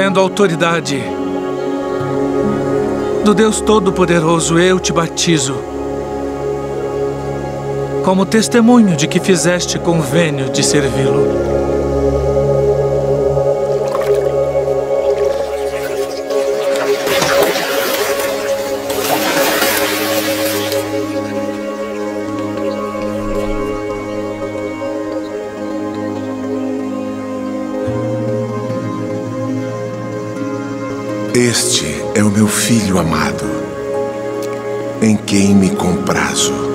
Sendo autoridade do Deus Todo-Poderoso, eu te batizo como testemunho de que fizeste convênio de servi-lo. Este é o meu filho amado, em quem me comprazo.